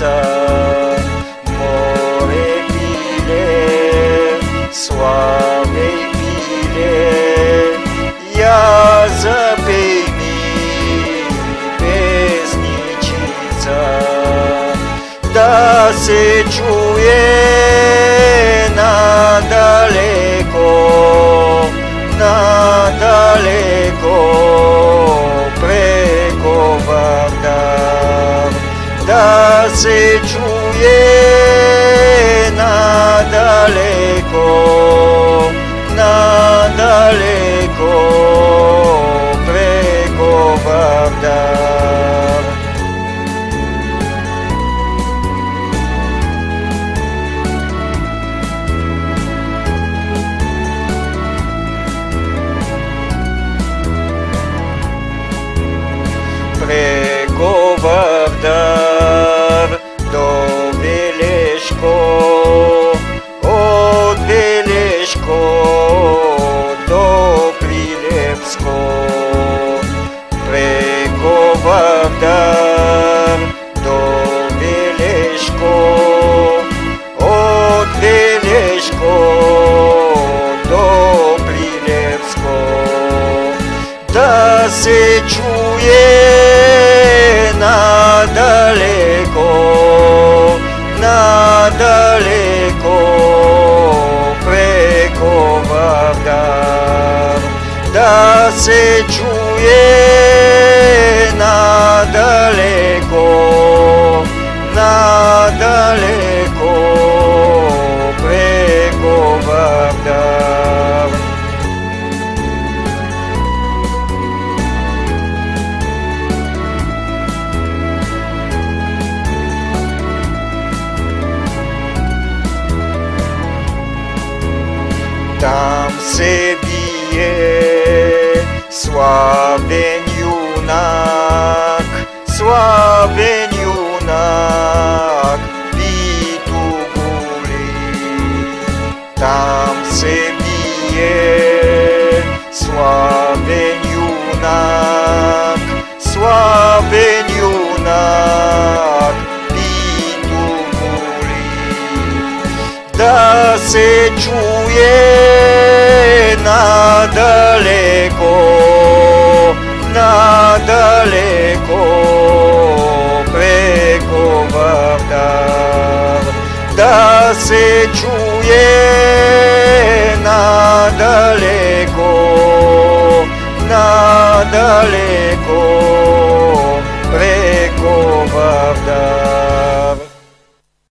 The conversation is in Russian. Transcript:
сердца море пиле, славей пиле, я запей песничица, да се чуе надалеко, надалеко преко вода. Да se czuje na daleko, na daleko, preko Vardar. Veleško do Prilevsko. Preko Vardar do Veleško, od Veleško do Prilevsko. Da se se daleko, na daleko, preko Vardar. Tam se bije slaven junak, slaven junak, bitu guli. Tam se bije slaven junak, slaven junak, bitu guli da se čuje na daleko, daleko, preko Vardar. Da se čuje